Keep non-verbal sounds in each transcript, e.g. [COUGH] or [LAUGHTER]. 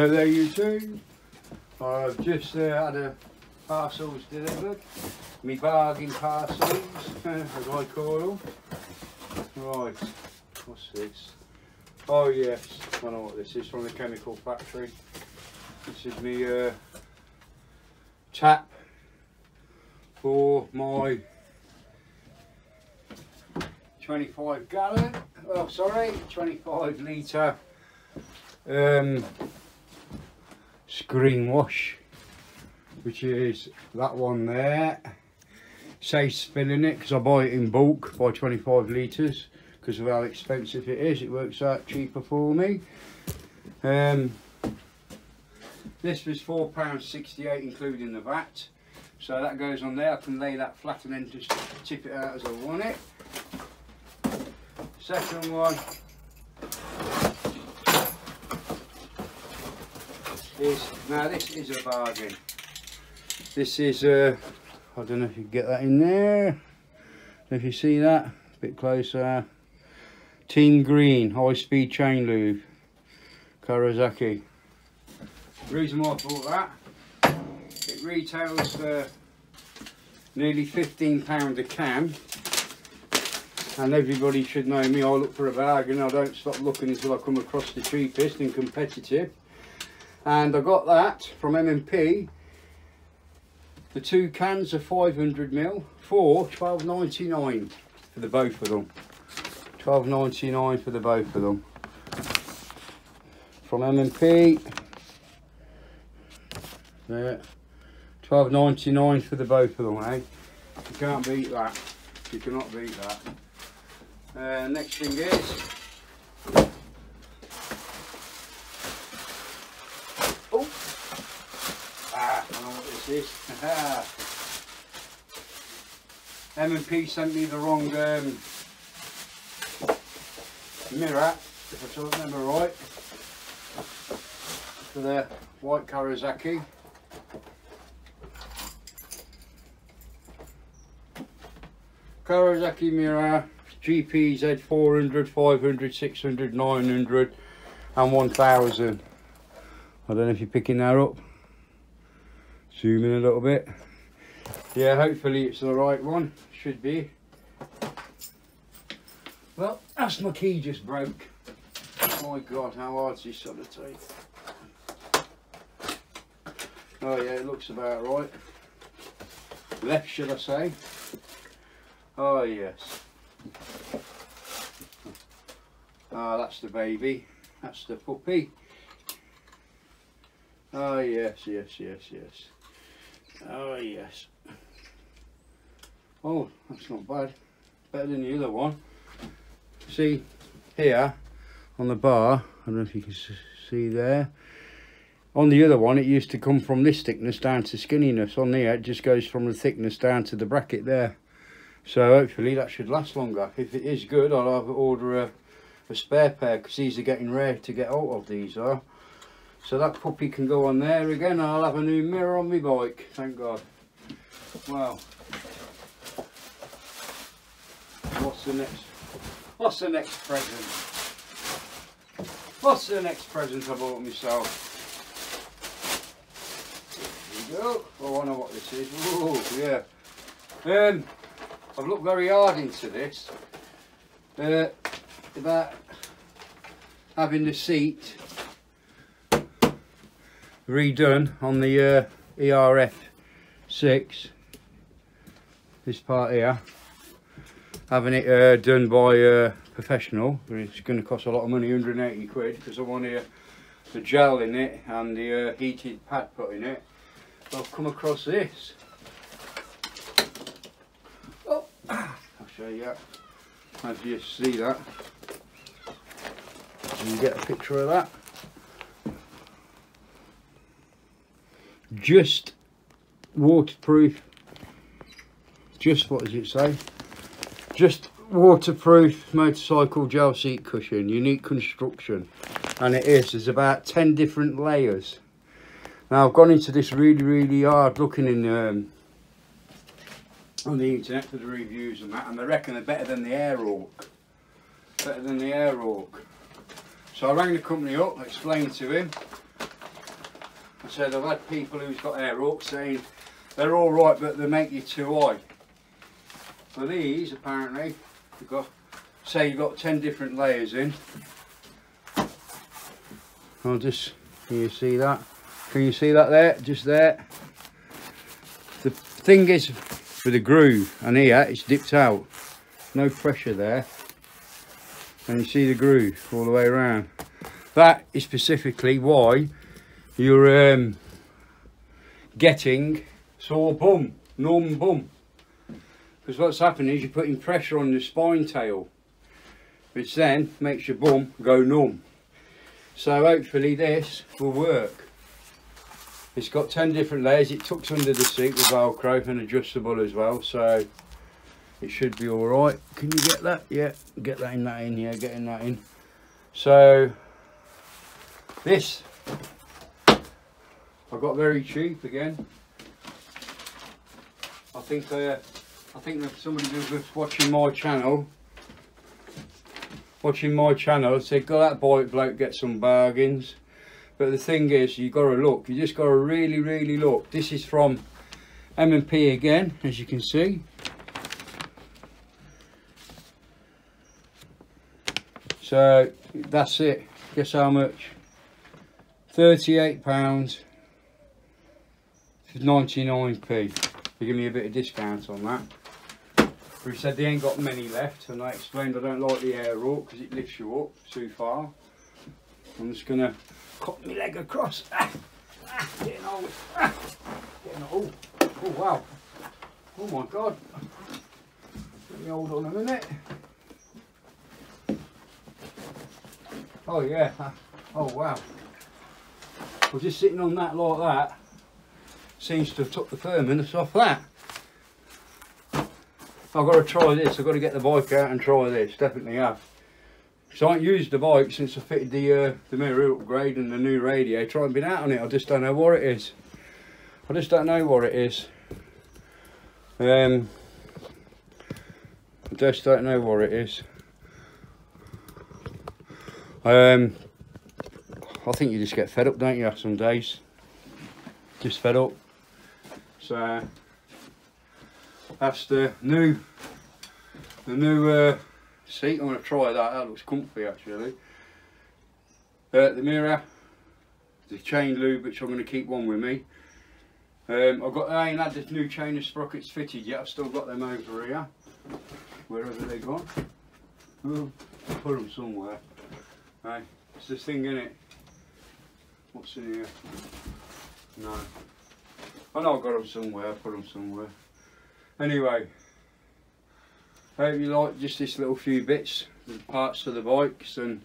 Hello there YouTube. I've just uh, had a parcels delivered. Me bargain parcels, [LAUGHS] as I call them. Right, what's this? Oh yes, I know what this is from the chemical factory. This is me uh, tap for my 25 gallon, oh sorry, 25 litre um, screen wash which is that one there. Saves filling it because I buy it in bulk by 25 litres because of how expensive it is. It works out cheaper for me. Um, this was £4.68 including the VAT. So that goes on there. I can lay that flat and then just tip it out as I want it. Second one is now this is a bargain. This is uh i don't know if you can get that in there. If you see that a bit closer. Team green high speed chain lube kawasaki the reason why i bought that it retails for nearly 15 pound a can. And everybody should know me I look for a bargain. I don't stop looking until I come across the cheapest and competitive and I got that from M&P the two cans are 500 mil for 12.99 for the both of them. 12.99 for the both of them. From M&P there. 12.99 for the both of them eh? You can't beat that. You cannot beat that. Uh, next thing is oh ah I know what this M&P sent me the wrong um, mirror if I don't remember right for the white Karazaki. Kawasaki mirror GPZ 400, 500, 600, 900 and 1000. I don't know if you're picking that up. Zoom in a little bit. Yeah, hopefully it's the right one. Should be. Well, that's my key just broke. Oh my god, how hard's this on the teeth? Oh yeah, it looks about right. Left, should I say? Oh yes. Ah, oh, that's the baby. That's the puppy. Oh yes, yes, yes, yes. Oh yes. Oh, that's not bad. Better than the other one. See here on the bar, I don't know if you can see there. On the other one, it used to come from this thickness down to skinniness. On there, it just goes from the thickness down to the bracket there. So hopefully that should last longer. If it is good, I'll have order a, a spare pair because these are getting rare to get out of these are. So that puppy can go on there again. I'll have a new mirror on my bike. Thank God. Well, what's the next? What's the next present? What's the next present I bought myself? Here we go. Oh, I know what this is. Oh, yeah. Um, I've looked very hard into this uh, about having the seat redone on the uh, ERF 6 this part here. Having it uh, done by a professional it's going to cost a lot of money 180 quid because I want uh, the gel in it and the uh, heated pad put in it. I've come across this. Oh [CLEARS THROAT] I'll show you that. As you see that. You get a picture of that just waterproof. Just what does it say? Just waterproof motorcycle gel seat cushion unique construction. And it is there's about 10 different layers. Now I've gone into this really really hard looking in um, on the internet for the reviews and that and they reckon they're better than the Airhawk better than the Airhawk So I rang the company up, explained to him. Said I've had people who's got Airhawk saying they're all right, but they make you too high. For these, apparently, you've got say you've got 10 different layers in. I'll just, can you see that? Can you see that there? Just there. The thing is, with the groove, and here it's dipped out. No pressure there. And you see the groove all the way around. That is specifically why you're um, getting sore bum, numb bum. Because what's happening is you're putting pressure on the spine tail, which then makes your bum go numb. So hopefully this will work. It's got 10 different layers. It tucks under the seat with Velcro and adjustable as well. So it should be all right. Can you get that? Yeah, get that in, that in, yeah, getting that in. So this I got very cheap again. I think uh, I think that somebody was watching my channel watching my channel said go that bike bloke get some bargains. But the thing is you got to look you just got to really really look. This is from M&P again as you can see. So that's it. Guess how much? 38 pounds 99p they give me a bit of discount on that. We said they ain't got many left and I explained I don't like the air up because it lifts you up too far. I'm just gonna cut my leg across. [LAUGHS] Ah, ah, getting old. Ah, getting old. Oh wow. Oh my god. Let me hold on a minute. Oh yeah. Oh wow. We're just sitting on that like that seems to have took the firmness off that. I've got to try this, I've got to get the bike out and try this, definitely have. So I haven't used the bike since I fitted the uh, the mirror upgrade and the new radiator. I've been out on it, I just don't know what it is. I just don't know what it is. Um, I just don't know what it is. Um, I think you just get fed up, don't you, some days? Just fed up. So that's the new the new uh, seat. I'm going to try that. That looks comfy actually. Uh, the mirror, the chain lube, which I'm going to keep one with me. Um, I've got I ain't had this new chain of sprockets fitted yet. I've still got them over here. Wherever they gone. Oh, put them somewhere. Hey, it's this thing in it. What's in here? No. I know I've got them somewhere, I put them somewhere. Anyway, hope you like just this little few bits, parts of the bikes and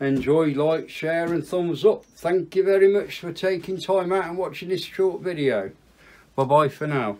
enjoy, like, share and thumbs up. Thank you very much for taking time out and watching this short video. Bye bye for now.